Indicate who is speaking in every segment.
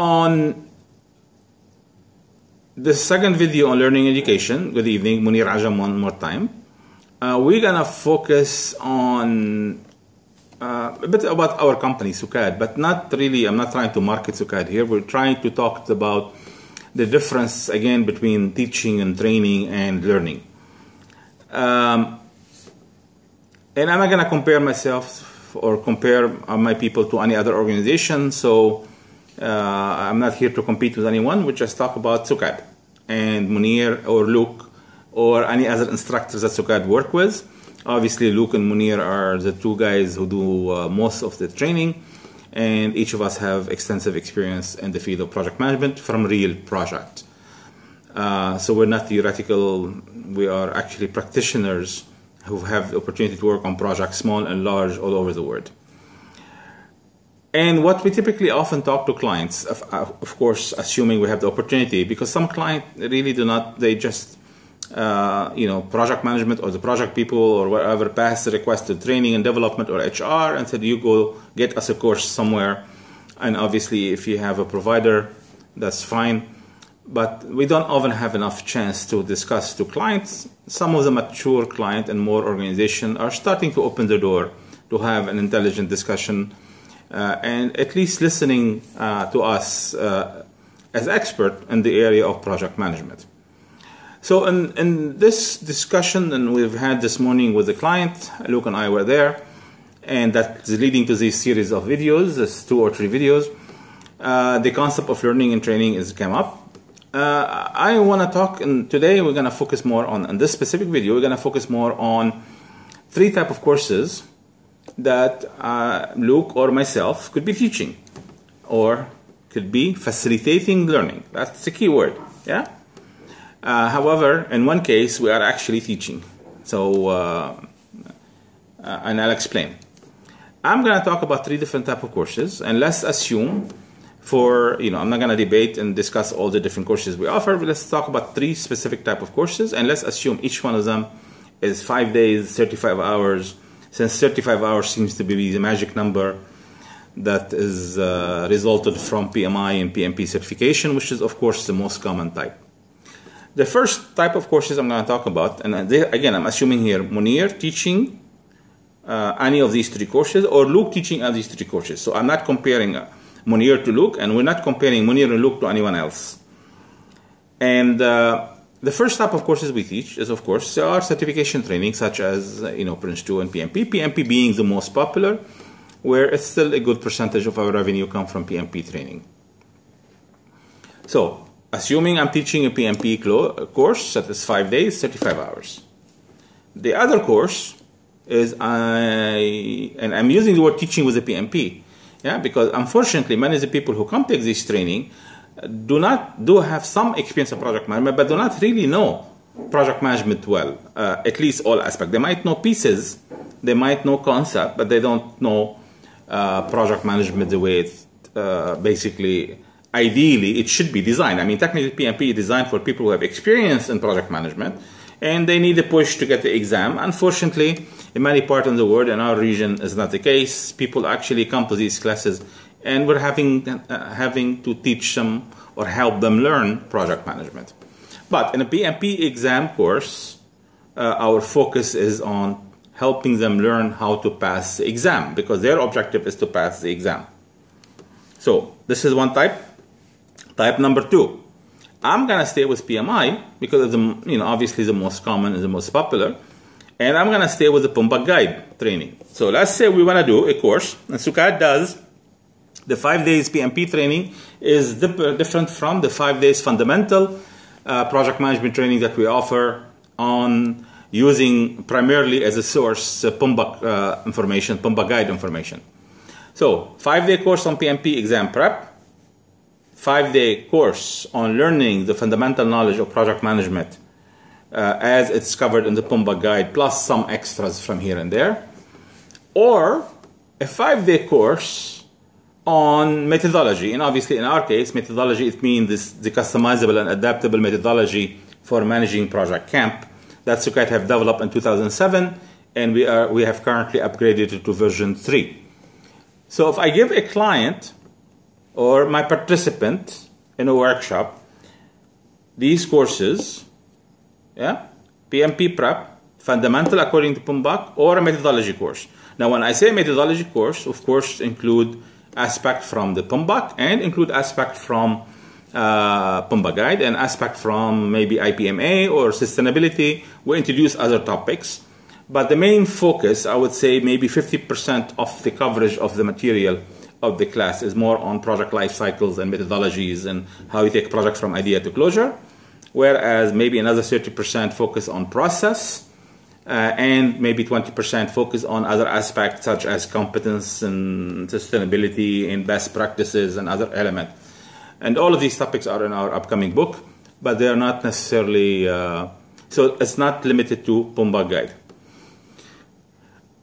Speaker 1: on the second video on learning education, good evening, Mounir Ajam one more time. Uh, we're gonna focus on uh, a bit about our company, Sukad, but not really, I'm not trying to market Sukad here. We're trying to talk about the difference, again, between teaching and training and learning. Um, and I'm not gonna compare myself or compare my people to any other organization, so I'm not here to compete with anyone. We just talk about Sukad and Mounir or Luke or any other instructors that Sukad work with. Obviously, Luke and Mounir are the two guys who do uh, most of the training, and each of us have extensive experience in the field of project management from real project. Uh, so we're not theoretical; we are actually practitioners who have the opportunity to work on projects, small and large, all over the world. And what we typically often talk to clients, of, of course, assuming we have the opportunity, because some clients really do not, they just, uh, you know, project management or the project people or whatever pass the request to training and development or HR and said, you go get us a course somewhere. And obviously, if you have a provider, that's fine. But we don't often have enough chance to discuss to clients. Some of the mature client and more organization are starting to open the door to have an intelligent discussion and at least listening uh, to us uh, as expert in the area of project management. So in, in this discussion, and we've had this morning with the client, Luke and I were there, and that's leading to this series of videos, this two or three videos. Uh, the concept of learning and training is came up. Uh, I want to talk, and today we're going to focus more on, in this specific video, we're going to focus more on three type of courses that uh, Luke or myself could be teaching or could be facilitating learning. That's the key word, yeah? Uh, however, in one case, we are actually teaching. So, uh, uh and I'll explain. I'm going to talk about three different type of courses, and let's assume for, you know, I'm not going to debate and discuss all the different courses we offer, but let's talk about three specific type of courses, and let's assume each one of them is five days, 35 hours, since 35 hours seems to be the magic number that is uh, resulted from PMI and PMP certification, which is of course the most common type. The first type of courses I'm going to talk about, and they, again, I'm assuming here Mounir teaching uh, any of these three courses or Luke teaching any of these three courses. So I'm not comparing uh, Mounir to Luke, and we're not comparing Mounir and Luke to anyone else. And uh, the first type of courses we teach is, of course, our certification training, such as you know Prince 2 and PMP. PMP being the most popular, where it's still a good percentage of our revenue come from PMP training. So, assuming I'm teaching a PMP course that is five days, 35 hours. The other course is I, and I'm using the word teaching with a PMP, yeah, because unfortunately, many of the people who come take this training do not do have some experience of project management, but do not really know project management well, uh, at least all aspects. They might know pieces, they might know concept, but they don't know uh, project management the way it uh, basically, ideally, it should be designed. I mean, technically, PMP is designed for people who have experience in project management, and they need a push to get the exam. Unfortunately, in many parts of the world, in our region, is not the case. People actually come to these classes and we're having uh, having to teach them or help them learn project management. But in a PMP exam course, uh, our focus is on helping them learn how to pass the exam because their objective is to pass the exam. So this is one type. Type number two. I'm gonna stay with PMI because it's the, you know obviously the most common and the most popular, and I'm gonna stay with the PMBOK guide training. So let's say we wanna do a course, and Sukad does the five days PMP training is different from the five days fundamental uh, project management training that we offer on using primarily as a source uh, PMBOK uh, information, PMBOK guide information. So, five day course on PMP exam prep, five day course on learning the fundamental knowledge of project management uh, as it's covered in the PMBOK guide, plus some extras from here and there, or a five day course on methodology. And obviously, in our case, methodology, it means this, the customizable and adaptable methodology for managing Project CAMMP that Sukad have developed in 2007, and we, are, we have currently upgraded it to version 3. So if I give a client or my participant in a workshop these courses, yeah, PMP prep, fundamental according to PMBOK, or a methodology course. Now, when I say methodology course, of course, include aspect from the PMBOK and include aspect from uh, guide and aspect from maybe IPMA or sustainability. We introduce other topics. But the main focus, I would say maybe 50% of the coverage of the material of the class is more on project life cycles and methodologies and how you take projects from idea to closure, whereas maybe another 30% focus on process and maybe 20% focus on other aspects such as competence and sustainability and best practices and other elements. And all of these topics are in our upcoming book, but they are not necessarily, uh, so it's not limited to PMBOK Guide.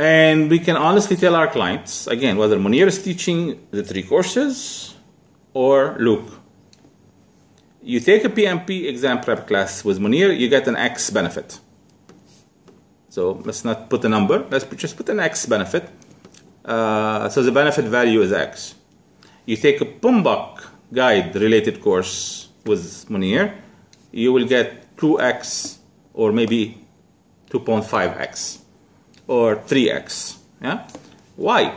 Speaker 1: And we can honestly tell our clients, again, whether Mounir is teaching the three courses or Luke. You take a PMP exam prep class with Mounir, you get an X benefit. So let's not put a number, let's just put an X benefit. Uh, so the benefit value is X. You take a PMBOK guide related course with Mounir, you will get 2X or maybe 2.5X or 3x. Yeah? Why?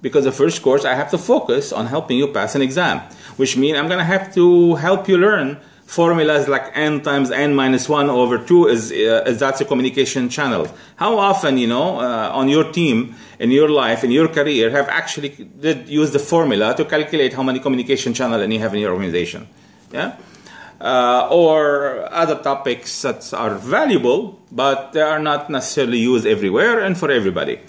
Speaker 1: Because the first course I have to focus on helping you pass an exam, which means I'm going to have to help you learn formulas like n times n minus 1 over 2 is, uh, is that's a communication channel. How often, you know, uh, on your team, in your life, in your career, have actually did use the formula to calculate how many communication channel you have in your organization? Yeah? uh, or other topics that are valuable, but they are not necessarily used everywhere and for everybody.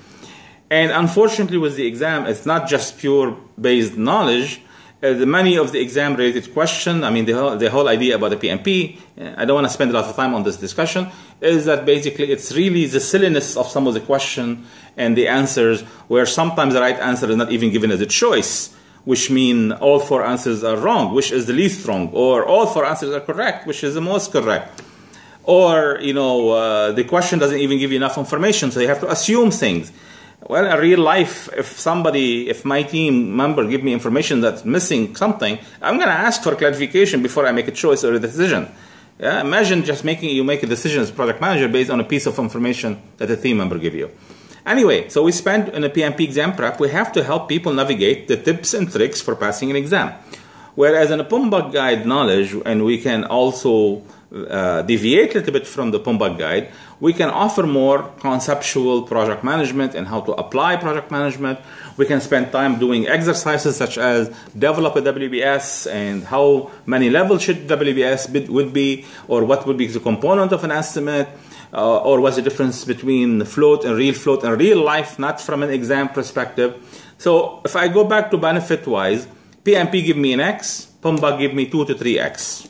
Speaker 1: And unfortunately, with the exam, it's not just pure based knowledge. Uh, the many of the exam related question, I mean, the whole, the whole idea about the PMP, I don't want to spend a lot of time on this discussion, is that basically it's really the silliness of some of the question and the answers, where sometimes the right answer is not even given as a choice which mean all four answers are wrong, which is the least wrong, or all four answers are correct, which is the most correct. Or, you know, uh, the question doesn't even give you enough information, so you have to assume things. Well, in real life, if somebody, if my team member give me information that's missing something, I'm going to ask for clarification before I make a choice or a decision. Yeah? Imagine just making you make a decision as a product manager based on a piece of information that a team member give you. Anyway, so we spend in a PMP exam prep, we have to help people navigate the tips and tricks for passing an exam. Whereas in a PMBOK guide knowledge, and we can also uh, deviate a little bit from the PMBOK guide, we can offer more conceptual project management and how to apply project management. We can spend time doing exercises such as develop a WBS and how many levels should WBS be, would be, or what would be the component of an estimate uh, or what's the difference between float and real float and real life, not from an exam perspective. So if I go back to benefit wise, PMP give me an X, PMBOK give me 2 to 3X.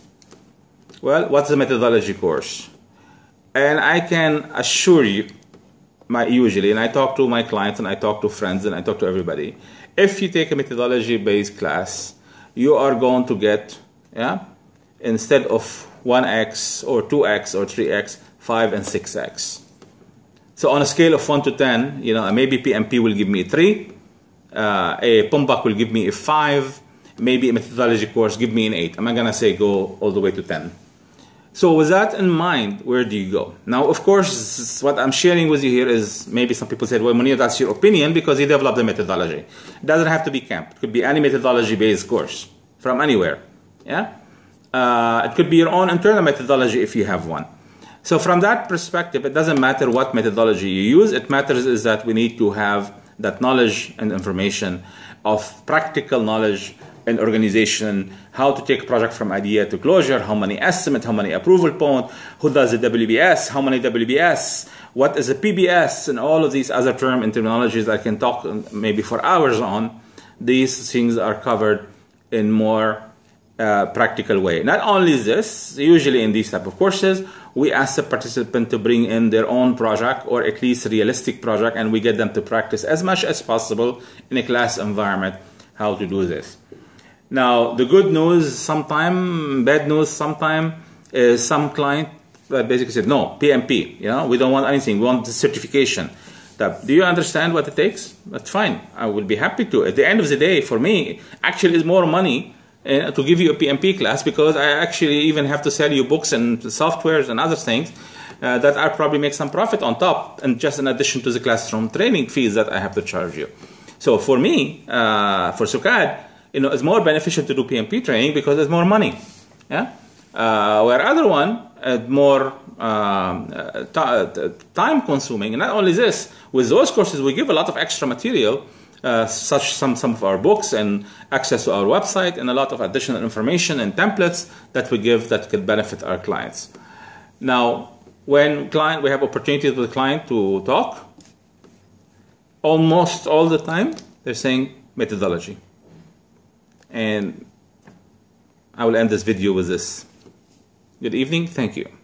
Speaker 1: Well, what's the methodology course? And I can assure you, my, usually, and I talk to my clients and I talk to friends and I talk to everybody, if you take a methodology based class, you are going to get, yeah, instead of 1x or 2x or 3x, 5 and 6x. So on a scale of 1 to 10, you know, maybe PMP will give me a 3, uh, a PMBOK will give me a 5, maybe a methodology course give me an 8. I'm not going to say go all the way to 10. So with that in mind, where do you go? Now, of course, what I'm sharing with you here is maybe some people said, well, Mounir, that's your opinion because you developed the methodology. It doesn't have to be CAMMP. It could be any methodology-based course from anywhere. Yeah? Uh, it could be your own internal methodology if you have one. So from that perspective, it doesn't matter what methodology you use. It matters is that we need to have that knowledge and information of practical knowledge and organization, how to take project from idea to closure, how many estimate, how many approval point, who does the WBS, how many WBS, what is a PBS, and all of these other term and terminologies I can talk maybe for hours on. These things are covered in more uh, practical way. Not only this, usually in these type of courses, we ask the participant to bring in their own project or at least realistic project and we get them to practice as much as possible in a class environment how to do this. Now, the good news sometime, bad news sometime, is some client basically said, no, PMP, you know, we don't want anything, we want the certification. That, do you understand what it takes? That's fine. I will be happy to. At the end of the day, for me, actually, it's more money uh, to give you a PMP class because I actually even have to sell you books and softwares and other things uh, that I probably make some profit on top, and just in addition to the classroom training fees that I have to charge you. So for me, uh, for SUKAD, you know, it's more beneficial to do PMP training because there's more money. Yeah. Uh, where other one uh, more um, uh, t- time consuming. And not only this, with those courses, we give a lot of extra material, uh, such some, some of our books and access to our website and a lot of additional information and templates that we give that could benefit our clients. Now, when client we have opportunities with client to talk, almost all the time they're saying methodology. And I will end this video with this. Good evening. Thank you.